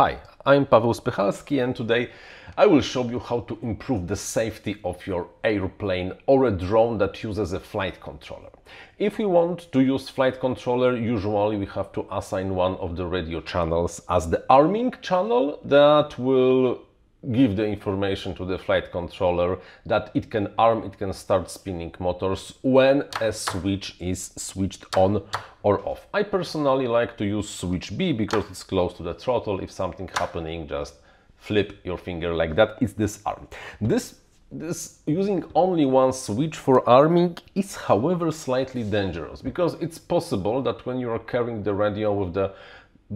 Hi, I'm Paweł Spychalski and today I will show you how to improve the safety of your airplane or a drone that uses a flight controller. If we want to use flight controller, usually we have to assign one of the radio channels as the arming channel that will give the information to the flight controller that it can arm, it can start spinning motors when a switch is switched on or off. I personally like to use switch B because it's close to the throttle. If something happening, just flip your finger like that. It's this arm. This this using only one switch for arming is however slightly dangerous because it's possible that when you are carrying the radio with the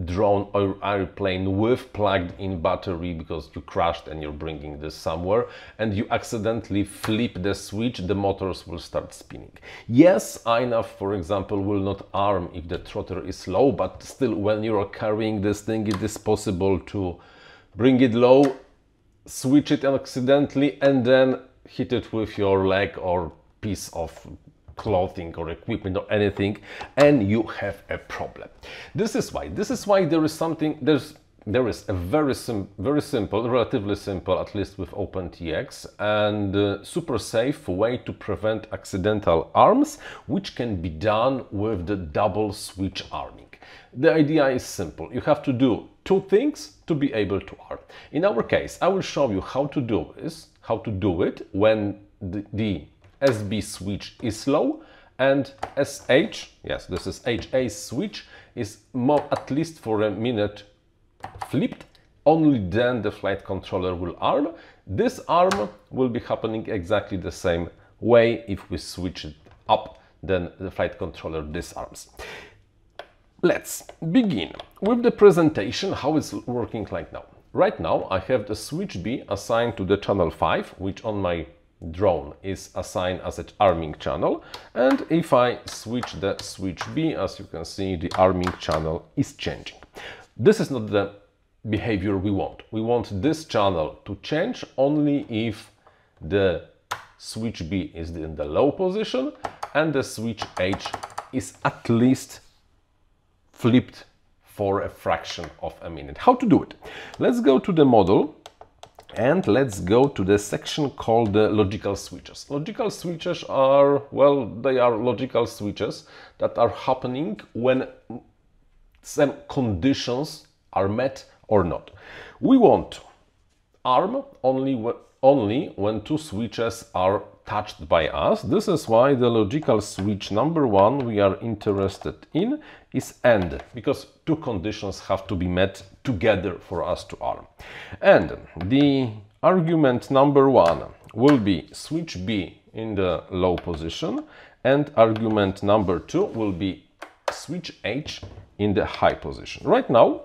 drone or airplane with plugged in battery because you crashed and you're bringing this somewhere and you accidentally flip the switch the motors will start spinning. Yes INAV for example will not arm if the throttle is low but still when you are carrying this thing it is possible to bring it low switch it accidentally and then hit it with your leg or piece of clothing or equipment or anything and you have a problem. This is why this is why there is something there's there is a very sim very simple relatively simple at least with opentx and uh, super safe way to prevent accidental arms which can be done with the double switch arming. The idea is simple. You have to do two things to be able to arm. In our case i will show you how to do this how to do it when the, the SB switch is low and SH, yes, this is HA switch, is more, at least for a minute flipped, only then the flight controller will arm. This arm will be happening exactly the same way if we switch it up, then the flight controller disarms. Let's begin with the presentation, how it's working like now. Right now I have the switch B assigned to the channel 5, which on my drone is assigned as an arming channel and if I switch the switch B as you can see the arming channel is changing. This is not the behavior we want. We want this channel to change only if the switch B is in the low position and the switch H is at least flipped for a fraction of a minute. How to do it? Let's go to the model and let's go to the section called the logical switches. Logical switches are, well, they are logical switches that are happening when some conditions are met or not. We want arm only, only when two switches are touched by us. This is why the logical switch number one we are interested in is AND, because two conditions have to be met together for us to arm. And the argument number one will be switch B in the low position and argument number two will be switch H in the high position. Right now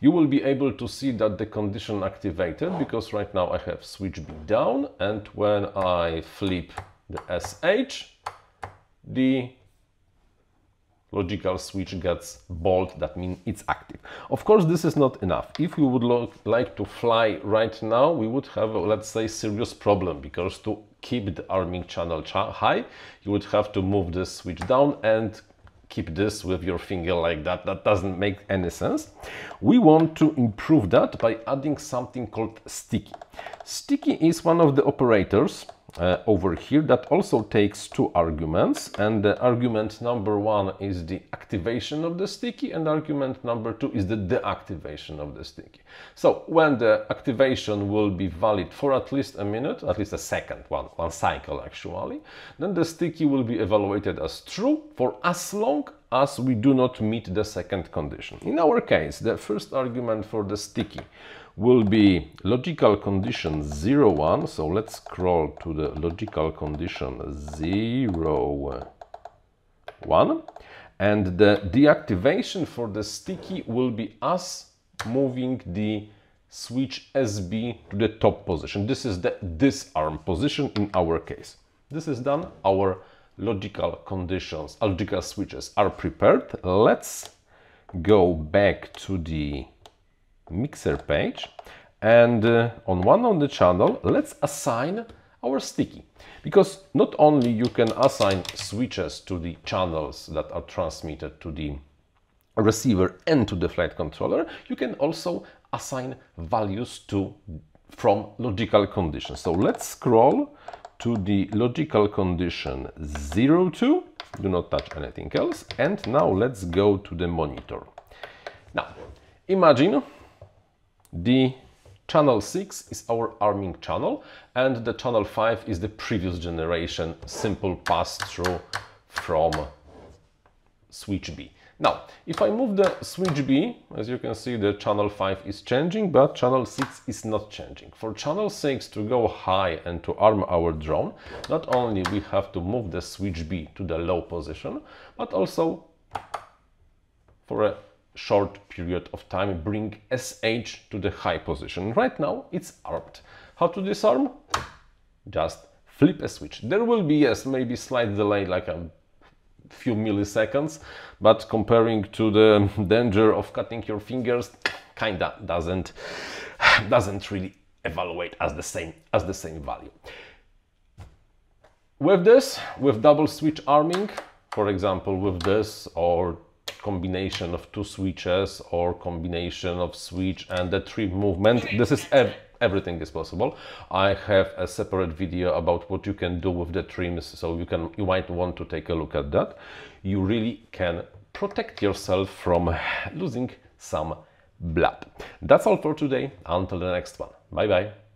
you will be able to see that the condition activated because right now I have switch B down and when I flip the SH the logical switch gets bold that means it's active. Of course this is not enough. If you would like to fly right now we would have a, let's say serious problem because to keep the arming channel high you would have to move the switch down and keep this with your finger like that. That doesn't make any sense. We want to improve that by adding something called sticky. Sticky is one of the operators uh, over here that also takes two arguments and the argument number one is the activation of the sticky and argument number two is the deactivation of the sticky. So when the activation will be valid for at least a minute, at least a second, one, one cycle actually, then the sticky will be evaluated as true for as long as we do not meet the second condition. In our case, the first argument for the sticky will be logical condition 0, 1. So let's scroll to the logical condition 0, 1. And the deactivation for the sticky will be us moving the switch SB to the top position. This is the disarm position in our case. This is done. Our logical conditions, logical switches are prepared. Let's go back to the mixer page and uh, on one of the channel let's assign our sticky because not only you can assign switches to the channels that are transmitted to the receiver and to the flight controller, you can also assign values to from logical conditions. So let's scroll to the logical condition 0, 2, do not touch anything else. And now let's go to the monitor. Now, imagine the channel 6 is our arming channel and the channel 5 is the previous generation simple pass-through from switch B. Now, if I move the switch B, as you can see, the channel 5 is changing, but channel 6 is not changing. For channel 6 to go high and to arm our drone, not only we have to move the switch B to the low position, but also for a short period of time bring SH to the high position. Right now it's armed. How to disarm? Just flip a switch. There will be, yes, maybe slight delay, like a few milliseconds, but comparing to the danger of cutting your fingers, kinda doesn't doesn't really evaluate as the same as the same value. With this, with double switch arming, for example, with this or combination of two switches or combination of switch and the trim movement, this is ev everything is possible. I have a separate video about what you can do with the trims, so you can you might want to take a look at that. You really can protect yourself from losing some blood. That's all for today. Until the next one. Bye bye.